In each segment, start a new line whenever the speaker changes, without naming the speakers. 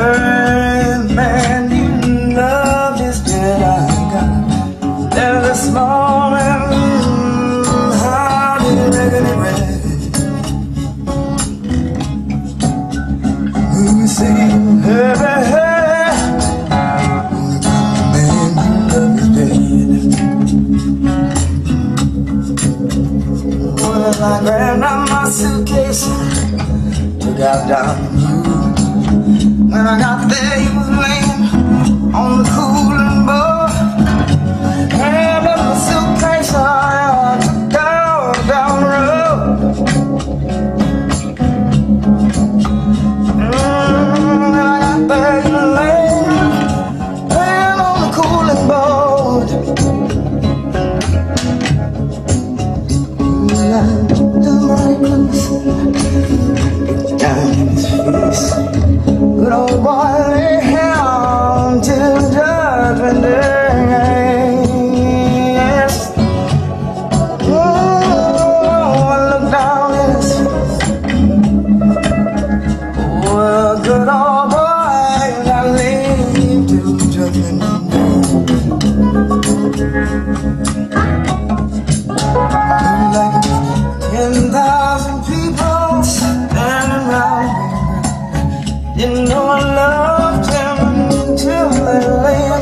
Every man you love is dead. I got there this morning. How did it red? You say, hey. Man dead. I grabbed out my suitcase, took out down. When I got there, he was laying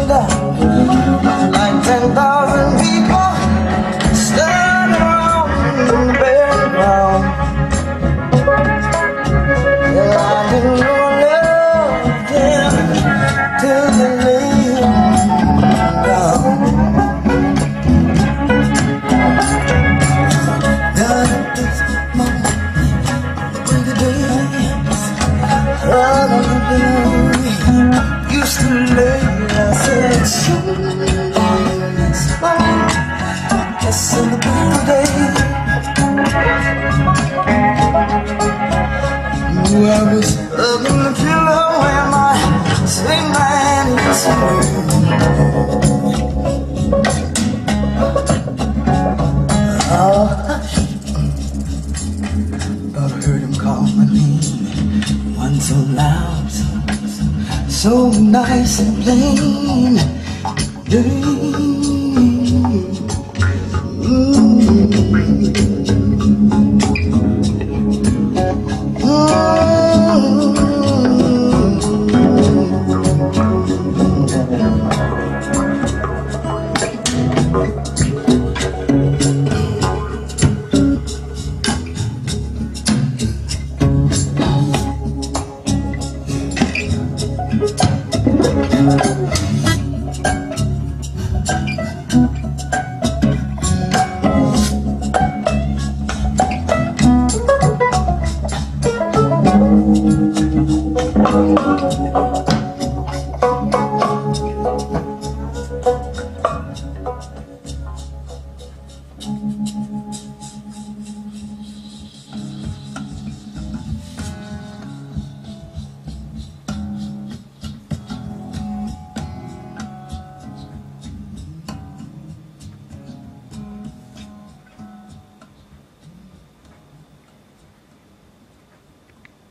Like ten thousand people standing around the bare ground. Yeah, I I loved him till they lay him down. Now at this moment, when the day Used to lay, I fine. Yes, in the was pillow and my sweet man is so, nice and plain. Dream.